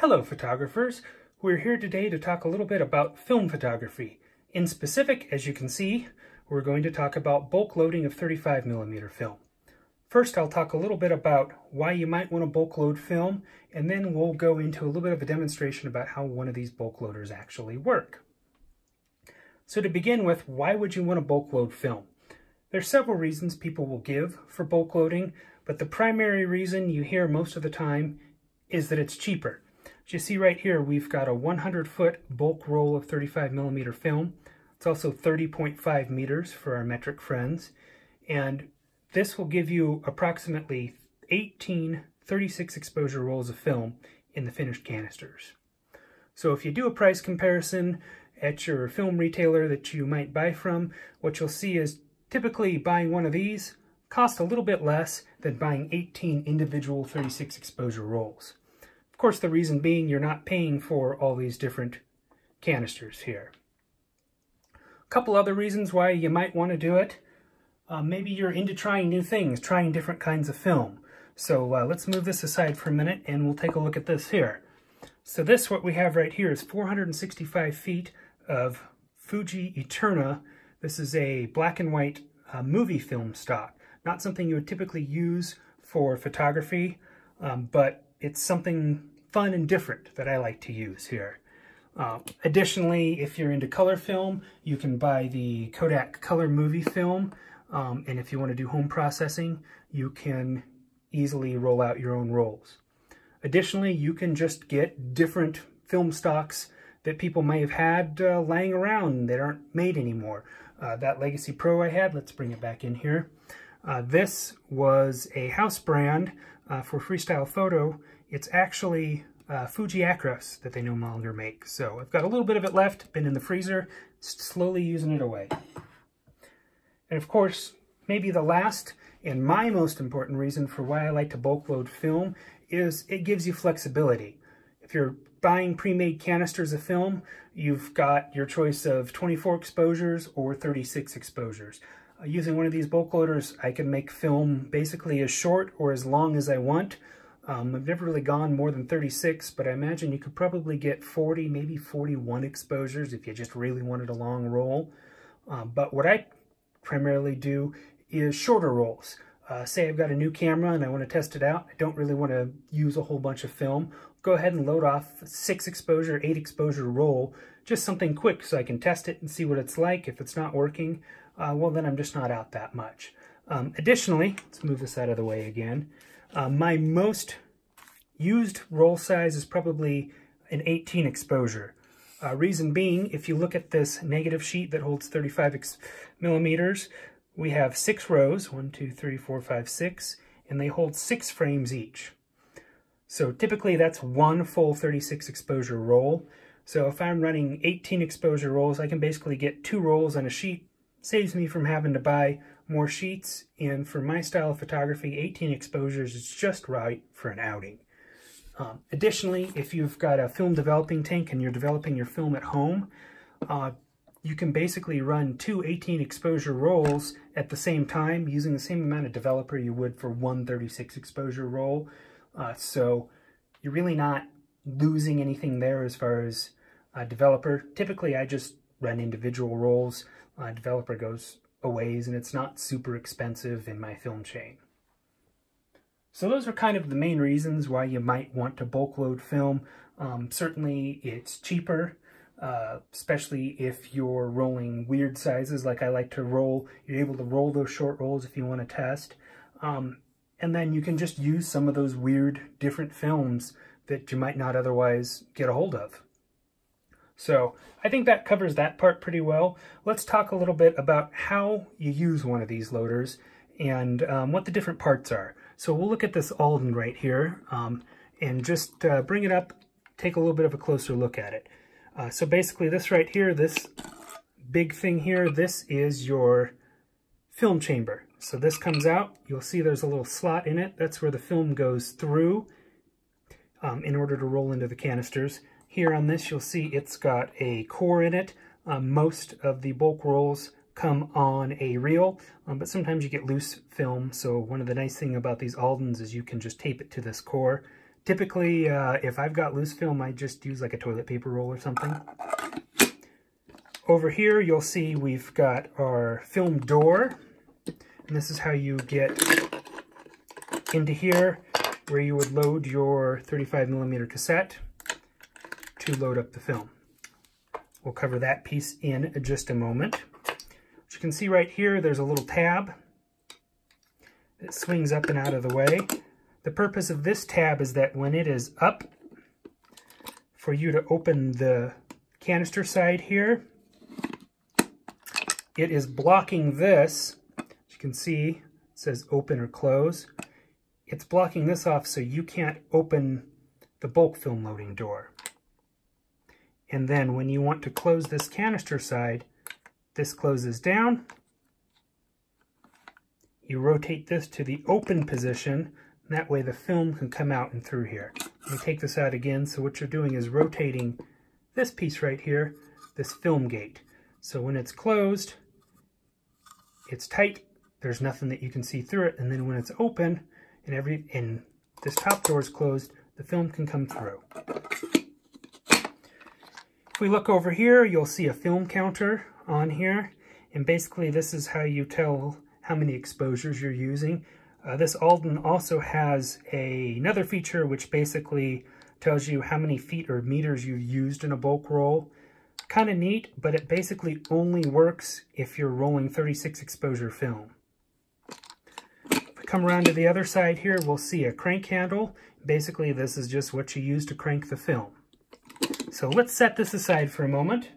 Hello photographers! We're here today to talk a little bit about film photography. In specific, as you can see, we're going to talk about bulk loading of 35mm film. First, I'll talk a little bit about why you might want to bulk load film, and then we'll go into a little bit of a demonstration about how one of these bulk loaders actually work. So to begin with, why would you want to bulk load film? There's several reasons people will give for bulk loading, but the primary reason you hear most of the time is that it's cheaper. You see right here, we've got a 100 foot bulk roll of 35 millimeter film. It's also 30.5 meters for our metric friends. And this will give you approximately 18 36 exposure rolls of film in the finished canisters. So if you do a price comparison at your film retailer that you might buy from, what you'll see is typically buying one of these costs a little bit less than buying 18 individual 36 exposure rolls. Of course, the reason being you're not paying for all these different canisters here. A couple other reasons why you might want to do it. Uh, maybe you're into trying new things, trying different kinds of film. So uh, let's move this aside for a minute and we'll take a look at this here. So this, what we have right here, is 465 feet of Fuji Eterna. This is a black and white uh, movie film stock. Not something you would typically use for photography, um, but it's something fun and different that I like to use here. Uh, additionally, if you're into color film, you can buy the Kodak Color Movie Film. Um, and if you want to do home processing, you can easily roll out your own rolls. Additionally, you can just get different film stocks that people may have had uh, laying around that aren't made anymore. Uh, that Legacy Pro I had, let's bring it back in here. Uh, this was a house brand uh, for freestyle photo, it's actually uh, Fuji Acros that they no longer make. So I've got a little bit of it left, been in the freezer, slowly using it away. And of course, maybe the last and my most important reason for why I like to bulk load film is it gives you flexibility. If you're buying pre-made canisters of film, you've got your choice of 24 exposures or 36 exposures. Using one of these bulk loaders, I can make film basically as short or as long as I want. Um, I've never really gone more than 36, but I imagine you could probably get 40, maybe 41 exposures if you just really wanted a long roll. Um, but what I primarily do is shorter rolls. Uh, say I've got a new camera and I want to test it out. I don't really want to use a whole bunch of film. Go ahead and load off six exposure, eight exposure roll, just something quick so I can test it and see what it's like. If it's not working, uh, well, then I'm just not out that much. Um, additionally, let's move this out of the way again. Uh, my most used roll size is probably an 18 exposure. Uh, reason being, if you look at this negative sheet that holds 35 millimeters, we have six rows, one, two, three, four, five, six, and they hold six frames each. So typically that's one full 36 exposure roll. So if I'm running 18 exposure rolls, I can basically get two rolls on a sheet saves me from having to buy more sheets. And for my style of photography, 18 exposures is just right for an outing. Um, additionally, if you've got a film developing tank and you're developing your film at home, uh, you can basically run two 18 exposure rolls at the same time using the same amount of developer you would for one 36 exposure roll. Uh, so you're really not losing anything there as far as a developer. Typically, I just run individual rolls uh, developer goes a ways and it's not super expensive in my film chain. So those are kind of the main reasons why you might want to bulk load film. Um, certainly it's cheaper, uh, especially if you're rolling weird sizes like I like to roll. You're able to roll those short rolls if you want to test. Um, and then you can just use some of those weird different films that you might not otherwise get a hold of. So I think that covers that part pretty well. Let's talk a little bit about how you use one of these loaders and um, what the different parts are. So we'll look at this Alden right here um, and just uh, bring it up, take a little bit of a closer look at it. Uh, so basically this right here, this big thing here, this is your film chamber. So this comes out, you'll see there's a little slot in it. That's where the film goes through um, in order to roll into the canisters. Here on this, you'll see it's got a core in it. Um, most of the bulk rolls come on a reel, um, but sometimes you get loose film. So one of the nice thing about these Aldens is you can just tape it to this core, Typically, uh, if I've got loose film, I just use like a toilet paper roll or something. Over here, you'll see we've got our film door. And this is how you get into here, where you would load your 35 millimeter cassette to load up the film. We'll cover that piece in just a moment. As you can see right here, there's a little tab that swings up and out of the way. The purpose of this tab is that when it is up, for you to open the canister side here, it is blocking this. As you can see, it says open or close. It's blocking this off so you can't open the bulk film loading door. And then when you want to close this canister side, this closes down. You rotate this to the open position that way the film can come out and through here. Let me take this out again. So what you're doing is rotating this piece right here, this film gate. So when it's closed, it's tight. There's nothing that you can see through it. And then when it's open and every and this top door is closed, the film can come through. If we look over here, you'll see a film counter on here. And basically this is how you tell how many exposures you're using. Uh, this Alden also has a, another feature which basically tells you how many feet or meters you've used in a bulk roll. Kind of neat, but it basically only works if you're rolling 36 exposure film. If we come around to the other side here, we'll see a crank handle. Basically, this is just what you use to crank the film. So let's set this aside for a moment,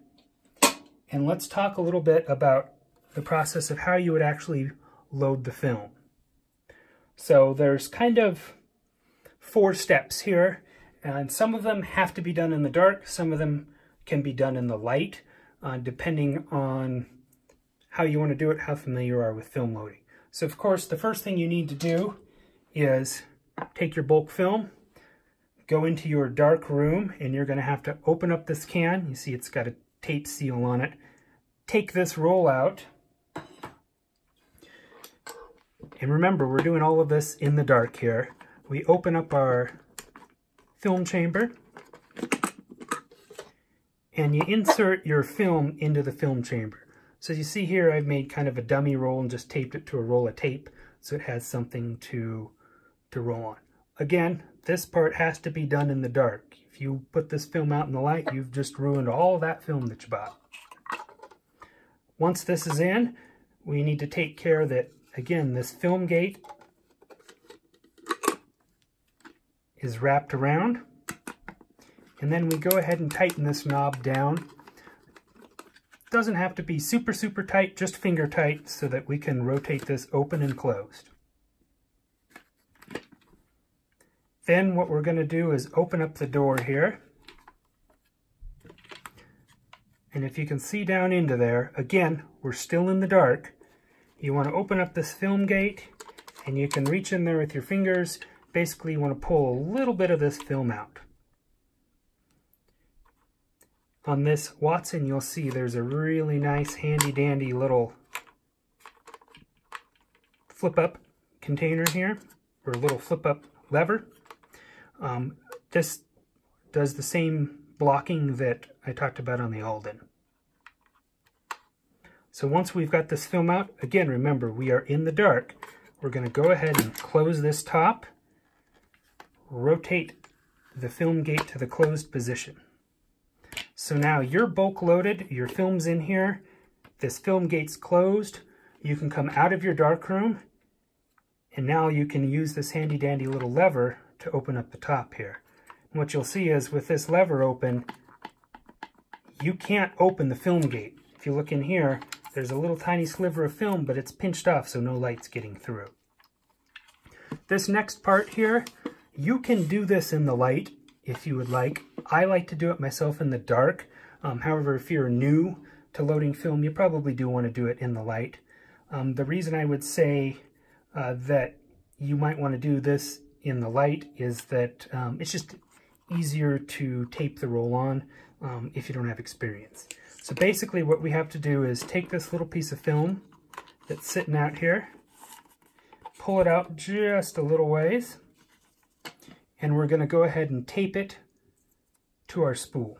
and let's talk a little bit about the process of how you would actually load the film. So there's kind of four steps here, and some of them have to be done in the dark, some of them can be done in the light, uh, depending on how you want to do it, how familiar you are with film loading. So of course, the first thing you need to do is take your bulk film, go into your dark room, and you're going to have to open up this can. You see it's got a tape seal on it. Take this roll out, and remember, we're doing all of this in the dark here. We open up our film chamber and you insert your film into the film chamber. So you see here, I've made kind of a dummy roll and just taped it to a roll of tape so it has something to, to roll on. Again, this part has to be done in the dark. If you put this film out in the light, you've just ruined all that film that you bought. Once this is in, we need to take care that again, this film gate is wrapped around. And then we go ahead and tighten this knob down. Doesn't have to be super, super tight, just finger tight so that we can rotate this open and closed. Then what we're going to do is open up the door here. And if you can see down into there, again, we're still in the dark, you want to open up this film gate and you can reach in there with your fingers. Basically, you want to pull a little bit of this film out. On this Watson, you'll see there's a really nice handy-dandy little flip-up container here, or a little flip-up lever. Um, this does the same blocking that I talked about on the Alden. So once we've got this film out, again, remember, we are in the dark. We're going to go ahead and close this top, rotate the film gate to the closed position. So now you're bulk loaded, your film's in here, this film gate's closed, you can come out of your darkroom, and now you can use this handy dandy little lever to open up the top here. And what you'll see is with this lever open, you can't open the film gate. If you look in here, there's a little tiny sliver of film, but it's pinched off so no light's getting through. This next part here, you can do this in the light if you would like. I like to do it myself in the dark. Um, however, if you're new to loading film, you probably do want to do it in the light. Um, the reason I would say uh, that you might want to do this in the light is that um, it's just easier to tape the roll on um, if you don't have experience. So basically what we have to do is take this little piece of film that's sitting out here, pull it out just a little ways, and we're going to go ahead and tape it to our spool.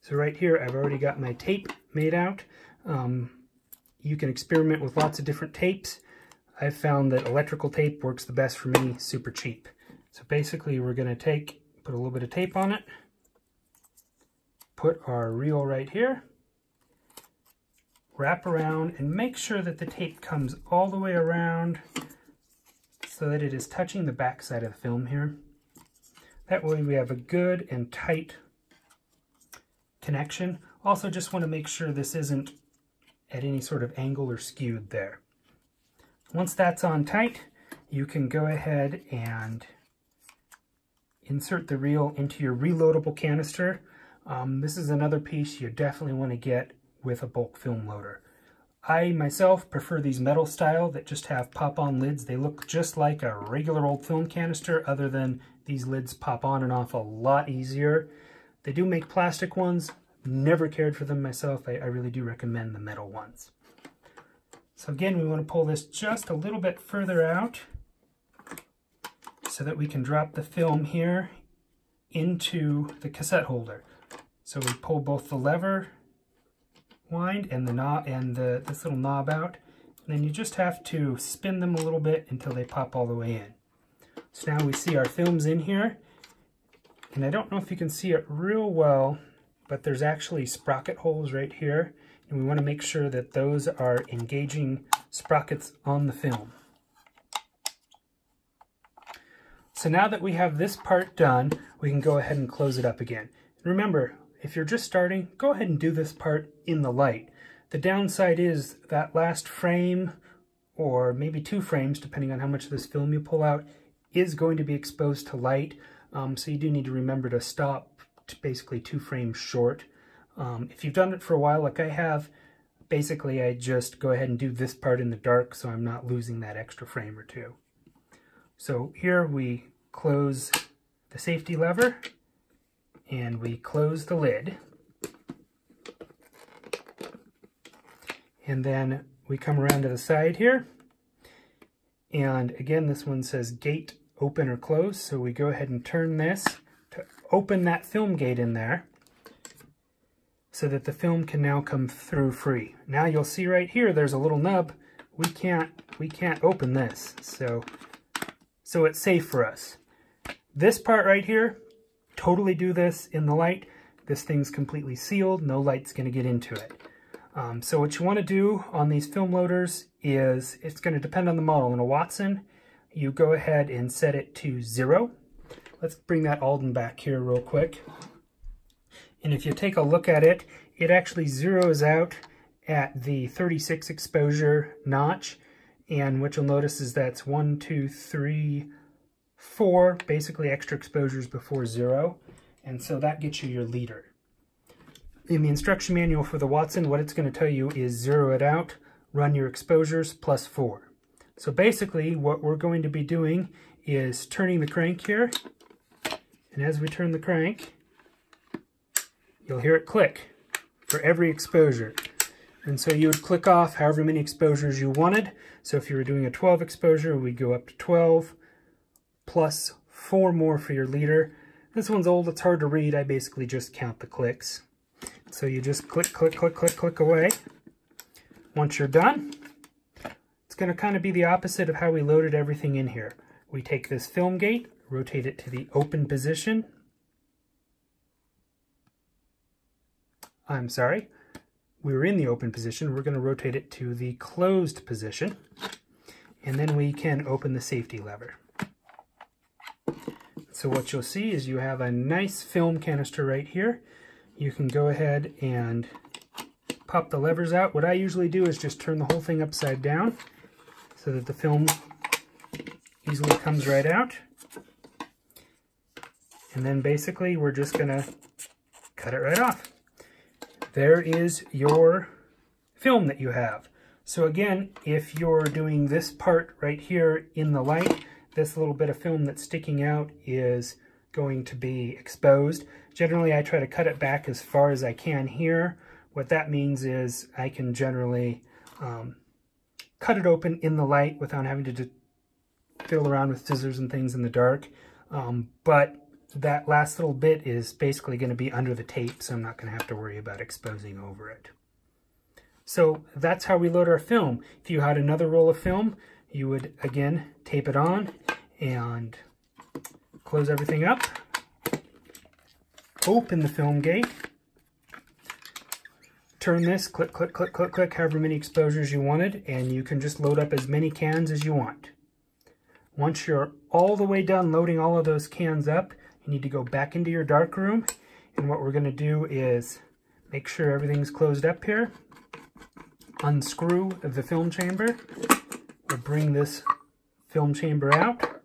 So right here, I've already got my tape made out. Um, you can experiment with lots of different tapes. I've found that electrical tape works the best for me, super cheap. So basically we're going to take, put a little bit of tape on it, put our reel right here, wrap around, and make sure that the tape comes all the way around so that it is touching the back side of the film here. That way we have a good and tight connection. Also just want to make sure this isn't at any sort of angle or skewed there. Once that's on tight, you can go ahead and insert the reel into your reloadable canister. Um, this is another piece you definitely want to get with a bulk film loader. I myself prefer these metal style that just have pop-on lids. They look just like a regular old film canister other than these lids pop on and off a lot easier. They do make plastic ones. Never cared for them myself. I, I really do recommend the metal ones. So again, we want to pull this just a little bit further out so that we can drop the film here into the cassette holder. So we pull both the lever wind and the knob and the this little knob out. And then you just have to spin them a little bit until they pop all the way in. So now we see our films in here. And I don't know if you can see it real well, but there's actually sprocket holes right here. And we want to make sure that those are engaging sprockets on the film. So now that we have this part done, we can go ahead and close it up again. Remember, if you're just starting, go ahead and do this part in the light. The downside is that last frame, or maybe two frames, depending on how much of this film you pull out, is going to be exposed to light. Um, so you do need to remember to stop to basically two frames short. Um, if you've done it for a while, like I have, basically I just go ahead and do this part in the dark so I'm not losing that extra frame or two. So here we close the safety lever and we close the lid. And then we come around to the side here. And again, this one says gate open or close. So we go ahead and turn this to open that film gate in there so that the film can now come through free. Now you'll see right here, there's a little nub. We can't, we can't open this. So so it's safe for us. This part right here, totally do this in the light. This thing's completely sealed, no light's gonna get into it. Um, so what you wanna do on these film loaders is, it's gonna depend on the model. In a Watson, you go ahead and set it to zero. Let's bring that Alden back here real quick. And if you take a look at it, it actually zeroes out at the 36 exposure notch and what you'll notice is that's one, two, three, four, basically extra exposures before zero. And so that gets you your leader. In the instruction manual for the Watson, what it's going to tell you is zero it out, run your exposures plus four. So basically what we're going to be doing is turning the crank here. And as we turn the crank, you'll hear it click for every exposure. And so you would click off however many exposures you wanted. So if you were doing a 12 exposure, we'd go up to 12 plus four more for your leader. This one's old, it's hard to read. I basically just count the clicks. So you just click, click, click, click, click away. Once you're done, it's going to kind of be the opposite of how we loaded everything in here. We take this film gate, rotate it to the open position. I'm sorry we were in the open position, we're going to rotate it to the closed position. And then we can open the safety lever. So what you'll see is you have a nice film canister right here. You can go ahead and pop the levers out. What I usually do is just turn the whole thing upside down so that the film easily comes right out. And then basically we're just going to cut it right off there is your film that you have. So again, if you're doing this part right here in the light, this little bit of film that's sticking out is going to be exposed. Generally, I try to cut it back as far as I can here. What that means is I can generally um, cut it open in the light without having to fiddle around with scissors and things in the dark. Um, but that last little bit is basically going to be under the tape, so I'm not going to have to worry about exposing over it. So that's how we load our film. If you had another roll of film, you would, again, tape it on and close everything up, open the film gate, turn this, click, click, click, click, click, however many exposures you wanted, and you can just load up as many cans as you want. Once you're all the way done loading all of those cans up, you need to go back into your dark room. and what we're going to do is make sure everything's closed up here, unscrew the film chamber, we'll bring this film chamber out,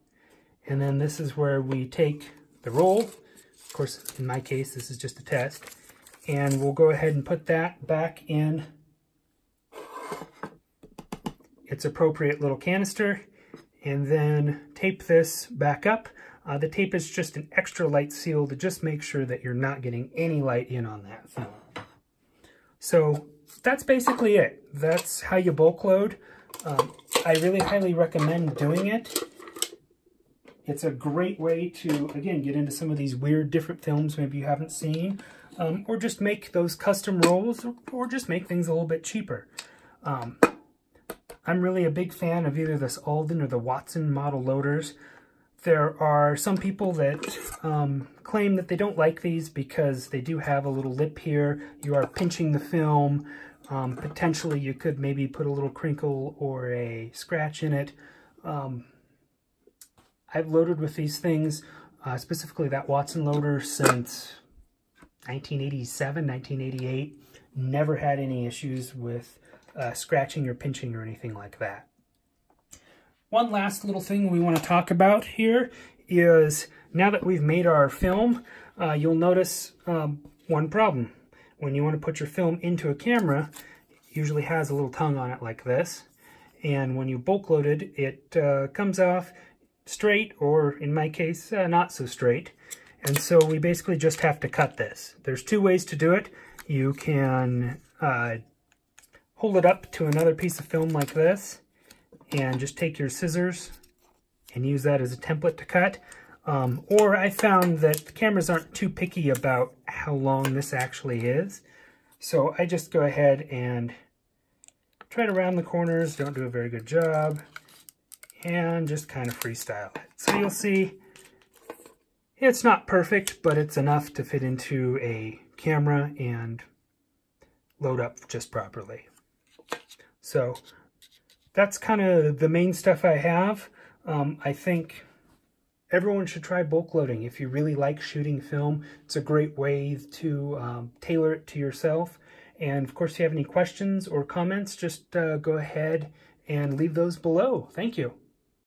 and then this is where we take the roll, of course in my case this is just a test, and we'll go ahead and put that back in. Its appropriate little canister, and then tape this back up. Uh, the tape is just an extra light seal to just make sure that you're not getting any light in on that film. So that's basically it. That's how you bulk load. Um, I really highly recommend doing it. It's a great way to, again, get into some of these weird different films maybe you haven't seen, um, or just make those custom rolls, or just make things a little bit cheaper. Um, I'm really a big fan of either this Alden or the Watson model loaders. There are some people that um, claim that they don't like these because they do have a little lip here. You are pinching the film. Um, potentially you could maybe put a little crinkle or a scratch in it. Um, I've loaded with these things, uh, specifically that Watson loader since 1987, 1988. Never had any issues with uh, scratching or pinching or anything like that. One last little thing we want to talk about here is now that we've made our film, uh, you'll notice um, one problem. When you want to put your film into a camera, it usually has a little tongue on it like this. And when you bulk load it, it uh, comes off straight, or in my case, uh, not so straight. And so we basically just have to cut this. There's two ways to do it. You can uh, hold it up to another piece of film like this, and just take your scissors and use that as a template to cut. Um, or I found that cameras aren't too picky about how long this actually is. So I just go ahead and try to round the corners, don't do a very good job, and just kind of freestyle it. So you'll see it's not perfect, but it's enough to fit into a camera and load up just properly. So that's kind of the main stuff I have. Um, I think everyone should try bulk loading. If you really like shooting film, it's a great way to um, tailor it to yourself. And of course, if you have any questions or comments, just uh, go ahead and leave those below. Thank you.